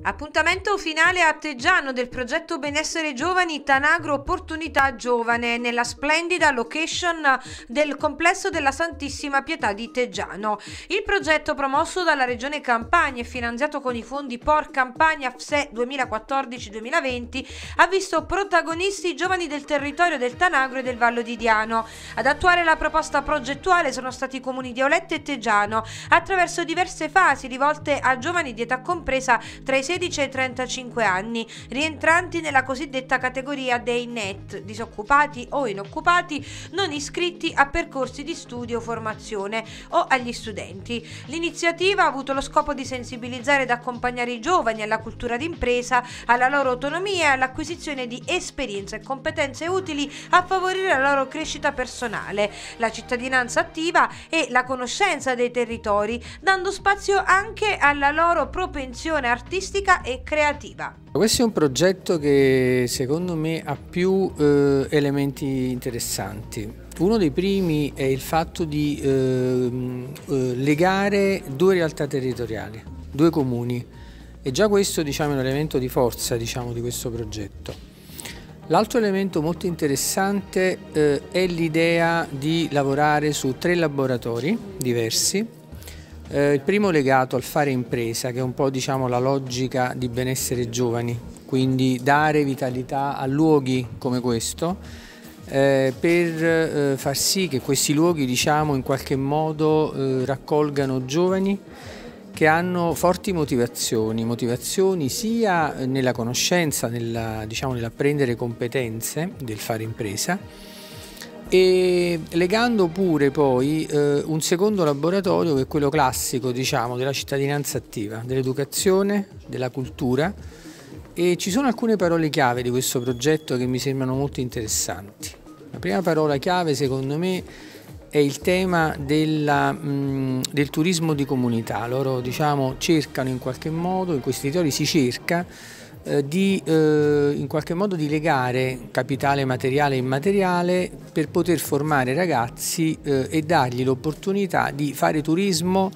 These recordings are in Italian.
Appuntamento finale a Teggiano del progetto Benessere Giovani Tanagro Opportunità Giovane nella splendida location del complesso della Santissima Pietà di Teggiano. Il progetto promosso dalla Regione Campania e finanziato con i fondi POR Campania FSE 2014-2020 ha visto protagonisti giovani del territorio del Tanagro e del Vallo di Diano. Ad attuare la proposta progettuale sono stati i comuni di Olette e Teggiano attraverso diverse fasi rivolte a giovani di età compresa tra i 16 e 35 anni, rientranti nella cosiddetta categoria dei NET, disoccupati o inoccupati, non iscritti a percorsi di studio o formazione o agli studenti. L'iniziativa ha avuto lo scopo di sensibilizzare ed accompagnare i giovani alla cultura d'impresa, alla loro autonomia e all'acquisizione di esperienze e competenze utili a favorire la loro crescita personale, la cittadinanza attiva e la conoscenza dei territori, dando spazio anche alla loro propensione artistica artistica e creativa. Questo è un progetto che secondo me ha più eh, elementi interessanti. Uno dei primi è il fatto di eh, eh, legare due realtà territoriali, due comuni e già questo diciamo, è un elemento di forza diciamo, di questo progetto. L'altro elemento molto interessante eh, è l'idea di lavorare su tre laboratori diversi eh, il primo legato al fare impresa, che è un po' diciamo, la logica di benessere giovani, quindi dare vitalità a luoghi come questo eh, per eh, far sì che questi luoghi diciamo, in qualche modo eh, raccolgano giovani che hanno forti motivazioni, motivazioni sia nella conoscenza, diciamo, nell'apprendere competenze del fare impresa, e legando pure poi eh, un secondo laboratorio che è quello classico diciamo, della cittadinanza attiva, dell'educazione, della cultura e ci sono alcune parole chiave di questo progetto che mi sembrano molto interessanti. La prima parola chiave secondo me è il tema della, mh, del turismo di comunità, loro diciamo, cercano in qualche modo, in questi territori si cerca eh, di eh, in qualche modo di legare capitale materiale e immateriale per poter formare ragazzi eh, e dargli l'opportunità di fare turismo,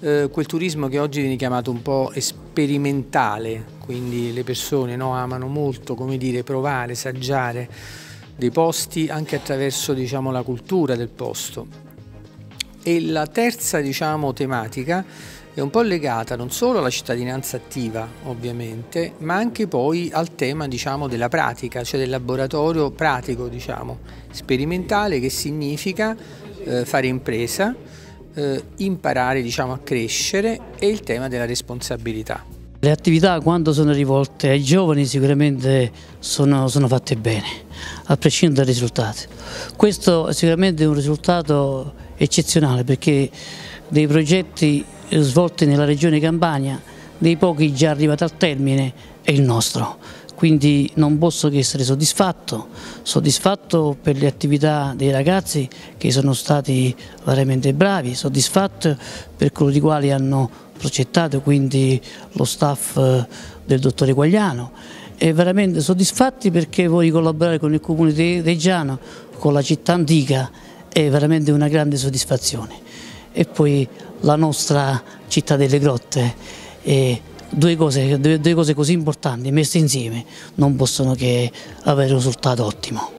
eh, quel turismo che oggi viene chiamato un po' sperimentale, quindi le persone no, amano molto dire, provare, saggiare dei posti anche attraverso diciamo, la cultura del posto. E la terza diciamo, tematica è un po' legata non solo alla cittadinanza attiva ovviamente, ma anche poi al tema diciamo, della pratica, cioè del laboratorio pratico, diciamo, sperimentale che significa eh, fare impresa, eh, imparare diciamo, a crescere e il tema della responsabilità. Le attività quando sono rivolte ai giovani sicuramente sono, sono fatte bene, a prescindere dai risultati. Questo è sicuramente un risultato eccezionale perché dei progetti svolti nella regione Campania, dei pochi già arrivati al termine, è il nostro. Quindi non posso che essere soddisfatto, soddisfatto per le attività dei ragazzi che sono stati veramente bravi, soddisfatto per coloro i quali hanno progettato, quindi lo staff eh, del dottore Quagliano e veramente soddisfatti perché voi collaborare con il comune di Reggiano, con la città antica, è veramente una grande soddisfazione e poi la nostra città delle grotte. E due cose, due cose così importanti messe insieme non possono che avere un risultato ottimo.